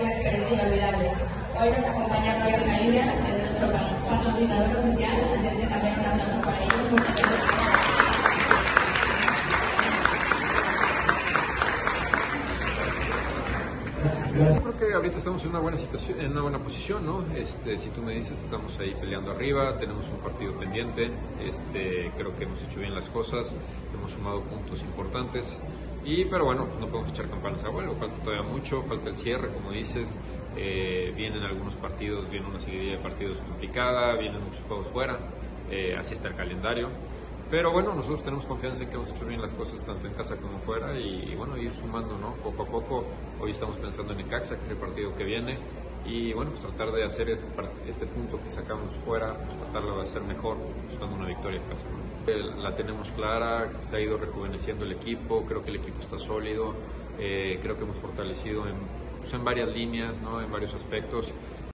una experiencia inolvidable. Hoy nos acompaña Royal Marina, es nuestro patrocinador oficial. Creo que ahorita estamos en una buena situación, en una buena posición, ¿no? Este, si tú me dices, estamos ahí peleando arriba, tenemos un partido pendiente, este, creo que hemos hecho bien las cosas, hemos sumado puntos importantes, y pero bueno, no podemos echar campanas a vuelo, falta todavía mucho, falta el cierre, como dices, eh, vienen algunos partidos, viene una serie de partidos complicada, vienen muchos juegos fuera, eh, así está el calendario. Pero bueno, nosotros tenemos confianza en que hemos hecho bien las cosas tanto en casa como fuera y, y bueno, ir sumando, ¿no? Poco a poco. Hoy estamos pensando en Necaxa, que es el partido que viene. Y bueno, pues tratar de hacer este, este punto que sacamos fuera, pues tratarlo de hacer mejor, buscando una victoria en casa. La tenemos clara, se ha ido rejuveneciendo el equipo, creo que el equipo está sólido, eh, creo que hemos fortalecido en, pues en varias líneas, ¿no? en varios aspectos.